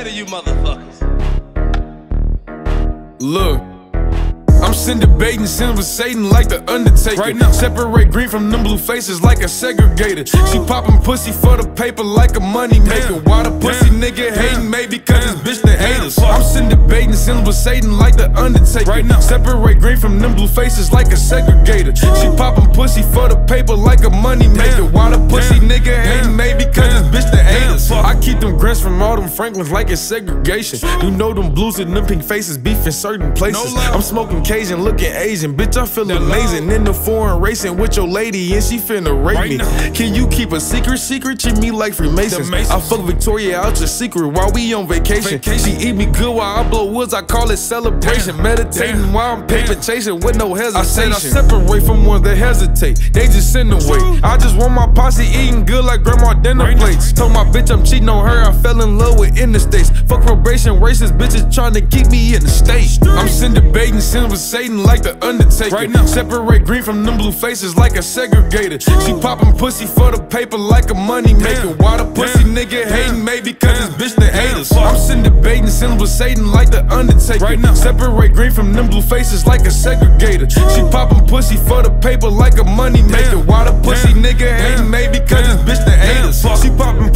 scared of you motherfuckers. Look. I'm sending baiting, send Satan like the Undertaker. Right now, separate green from them blue faces like a segregator. She popping pussy for the paper like a money maker. Why the pussy nigga hating? Maybe cause this bitch the haters. I'm sending baiting, send Satan like the Undertaker. Right now, separate green from them blue faces like a segregator. She popping pussy for the paper like a money maker. Why the pussy nigga hating? Maybe cause this bitch the haters. I keep them grants from all them Franklins like it's segregation. You know them blues and them pink faces beef in certain places. I'm smoking Cajun, looking Asian. Bitch, I feel amazing. In the foreign racing with your lady, and she finna rape me. Now. Can you keep a secret? Secret treat me like Freemasons. I fuck Victoria out your secret while we on vacation. She eat me good while I blow woods. I call it celebration. Meditating while I'm paper chasing with no hesitation. I said I separate from ones that hesitate. They just send away. I just want my posse eating good like grandma dinner plates. Told my bitch I'm cheating on her. I fell in love with interstates. Fuck probation, racist bitches trying to keep me in the state. I'm sending baiting, send with Satan like the Undertaker. Right now, separate green from them blue faces like a segregator. She poppin' pussy for the paper like a money maker. Why the pussy nigga hating? Maybe cause this bitch the haters. I'm sending baiting, send with Satan like the Undertaker. Right now, separate green from them blue faces like a segregator. She poppin' pussy for the paper like a money maker. Why the pussy nigga hating? Maybe cause this bitch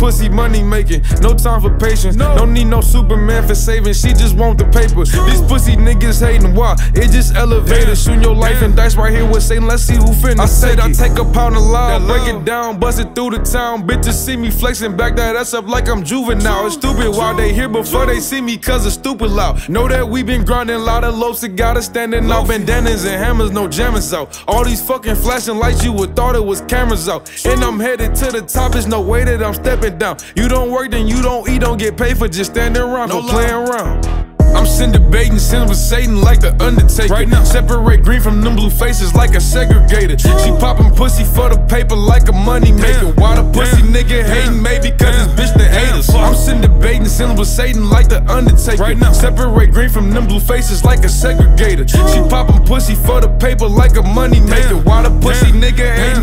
pussy money making. No time for patience. Don't need no Superman for saving. She just want the paper. These pussy niggas hating. Why? It just elevated. Shooting your life and dice right here with Satan. Let's see who finna. I said I take a pound of love, break it down, bust it through the town. Bitches see me flexing, back that ass up like I'm juvenile. It's stupid why they here before they see me, cause it's stupid loud. Know that we been grinding, lot of lopes that got us standing out. Bandanas and hammers, no jammers out. All these fucking flashing lights, you would thought it was cameras out. And I'm headed to the top, there's no way that I'm stepping down. You don't work, then you don't eat, don't get paid for just standing around, for playing around. I'm sending baiting, send with Satan like the Undertaker. Right now, separate green from them blue faces like a segregator. She popping pussy for the paper like a money maker. Why the pussy nigga hating? Maybe cause this bitch the haters. I'm sending baiting, send with Satan like the Undertaker. Right now, separate green from them blue faces like a segregator. She popping pussy for the paper like a money maker. Why the pussy nigga hating?